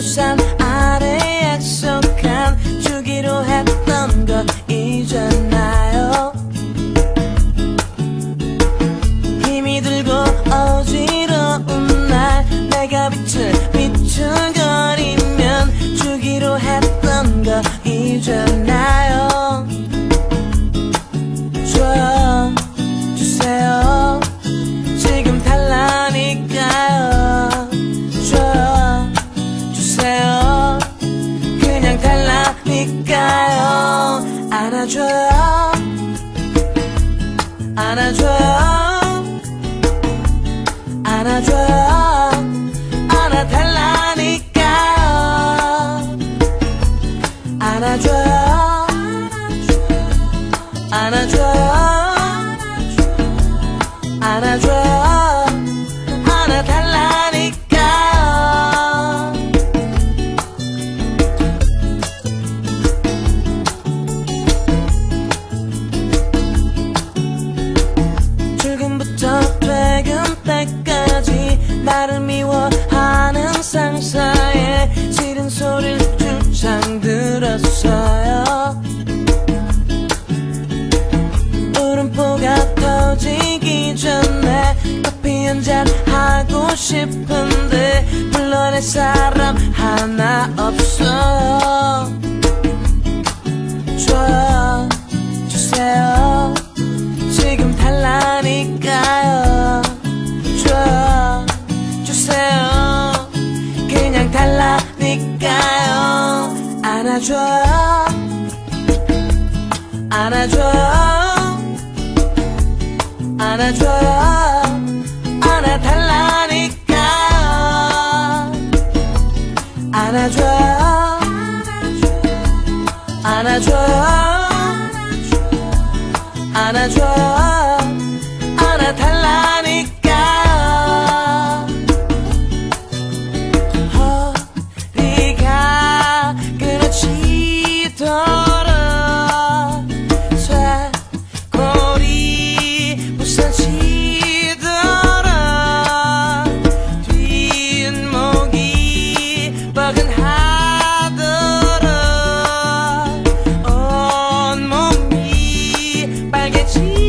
Sam. 테니까요? 안아줘요. 안아줘요. 안아줘요. 안아달라니까요. 안아줘요. 안아줘요. 안아줘요. 싶은데 불러낼 사람 하나 없어. 줘 주세요. 지금 달라니까요. 줘 주세요. 그냥 달라니까요. 안아줘요 안아줘요 안아줘요 안아줘 I get you.